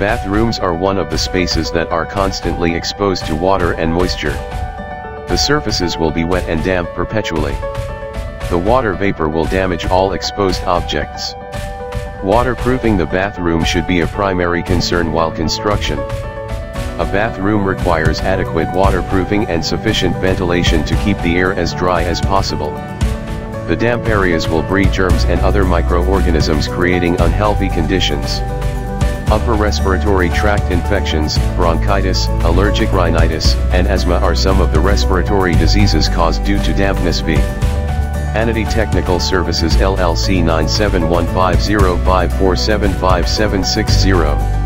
Bathrooms are one of the spaces that are constantly exposed to water and moisture. The surfaces will be wet and damp perpetually. The water vapor will damage all exposed objects. Waterproofing the bathroom should be a primary concern while construction. A bathroom requires adequate waterproofing and sufficient ventilation to keep the air as dry as possible. The damp areas will breed germs and other microorganisms creating unhealthy conditions. Upper respiratory tract infections, bronchitis, allergic rhinitis, and asthma are some of the respiratory diseases caused due to dampness v. Anity Technical Services LLC 9715054757760